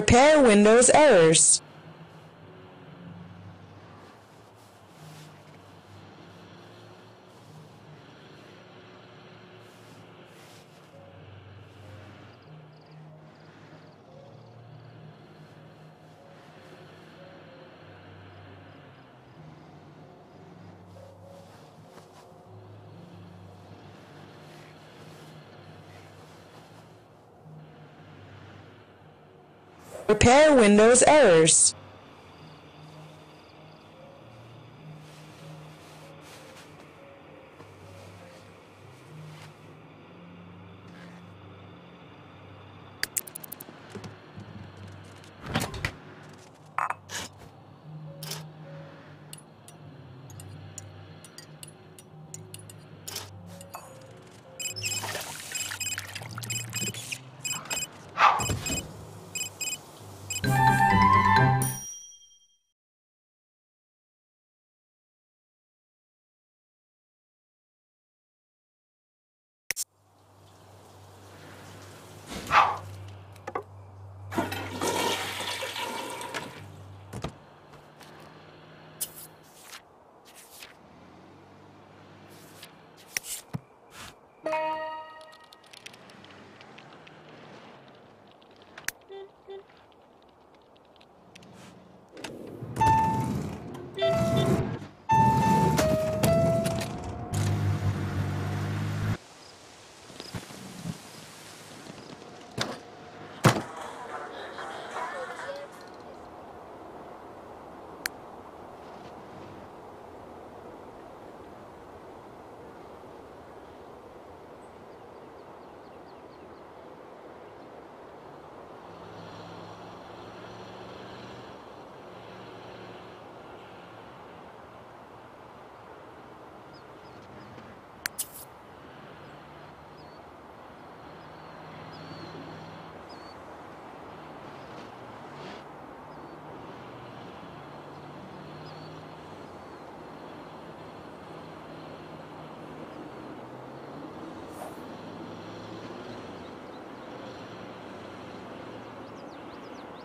Repair Windows errors. Repair Windows errors.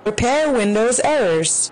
Repair Windows errors.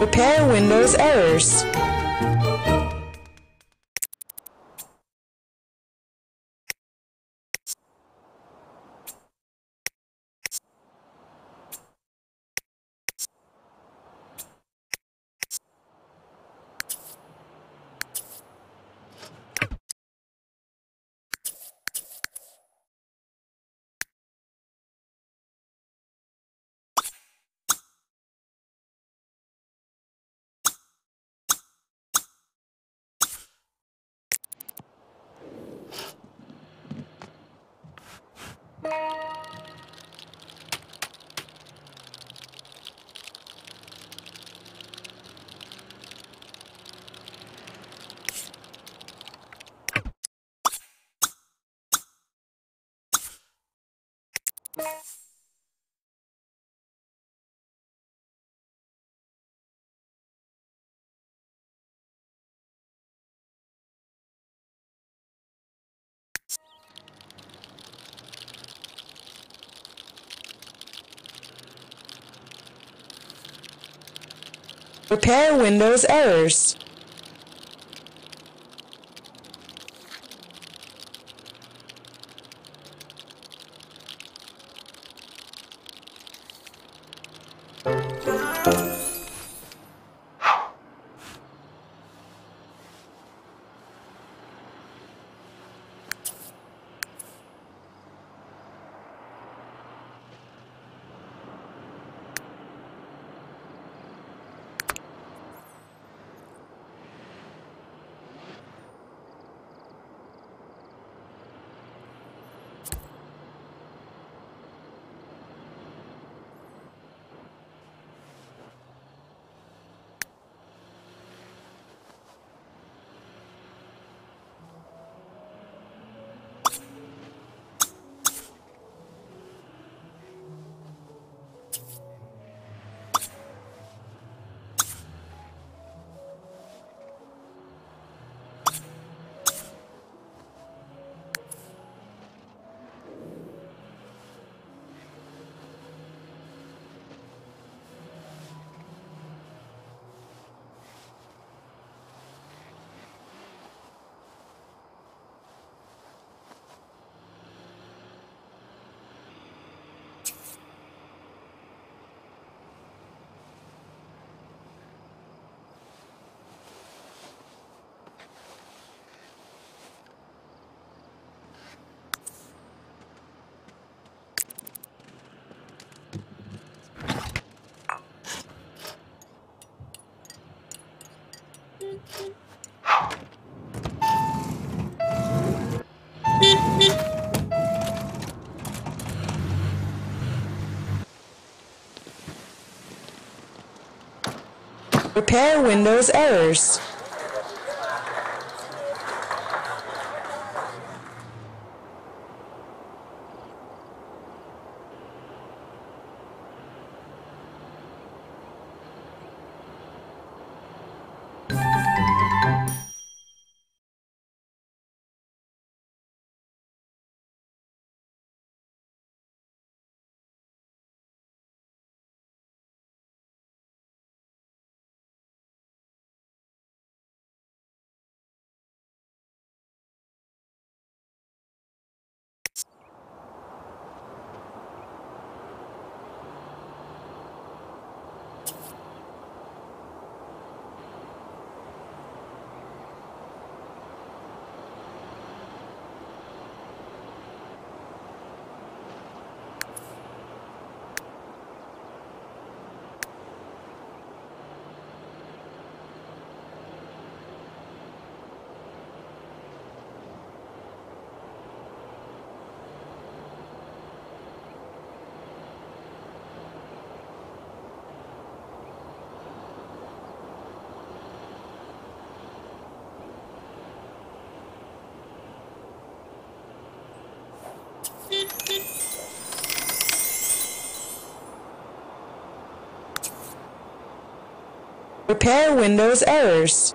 Repair Windows errors. Bye. Repair Windows errors. Repair Windows errors. Repair Windows errors.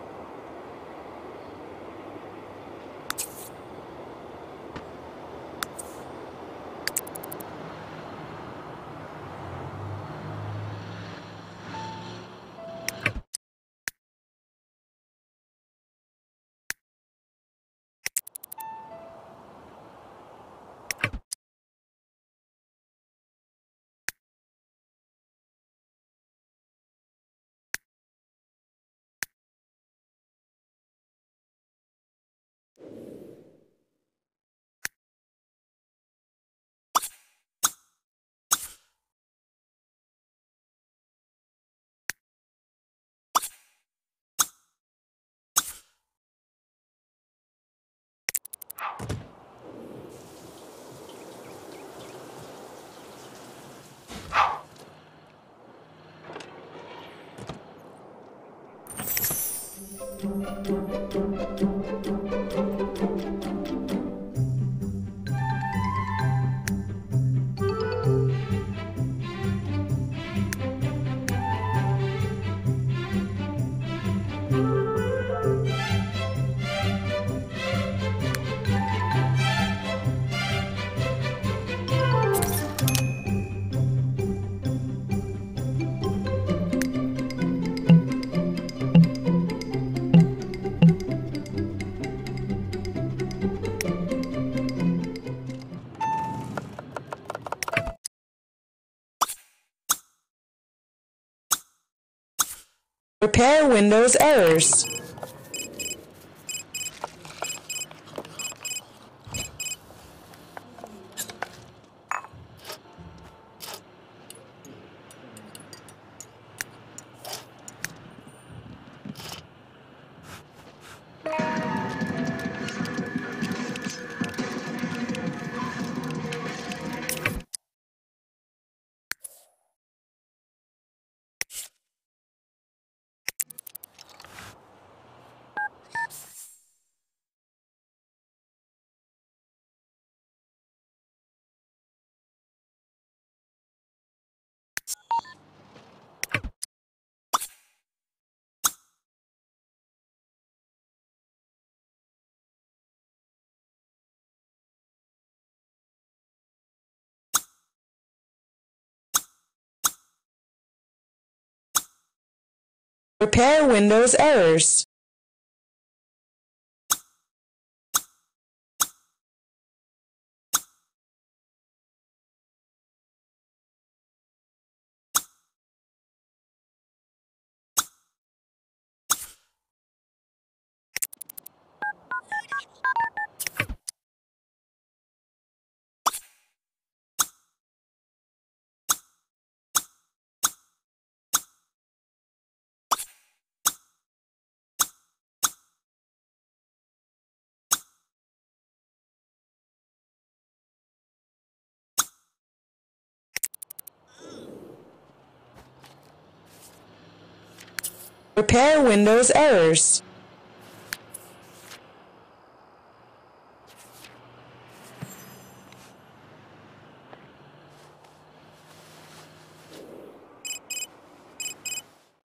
Repair Windows errors. Repair Windows errors. Repair Windows errors.